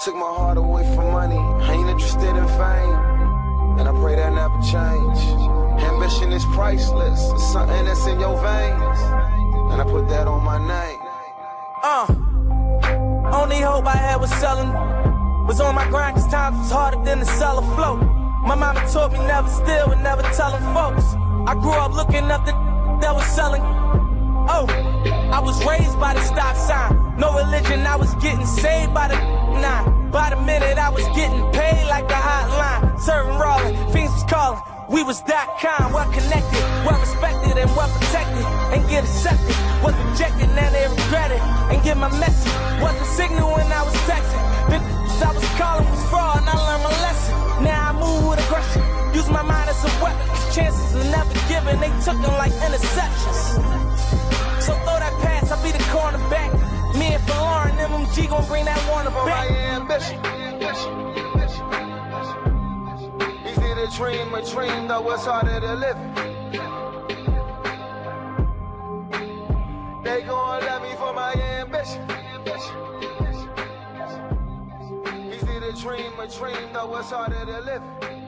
Took my heart away from money. I ain't interested in fame. And I pray that never change. Ambition is priceless. It's something that's in your veins. And I put that on my name. Uh, only hope I had was selling. Was on my grind cause times was harder than the seller float. My mama taught me never steal and never telling folks. I grew up looking up the that was selling. Oh, I was raised by the stop sign. No religion, I was getting saved by the nine. By the minute, I was getting paid like the hotline. Serving rolling, fiends was calling. We was that kind, well connected, well respected and well protected. And get accepted, was rejected, now they regret it. And get my message, was a signal when I was texting. The I was calling was fraud, and I learned my lesson. Now I move with aggression, use my mind as a weapon. Cause chances are never given, they took them like interceptions. So throw that pass, I'll be the cornerback. And gon' bring that Warner For my back. ambition. Easy to dream a dream, though it's harder to live. it. They gon' love me for my ambition. Easy to dream a dream, though it's harder to live. it.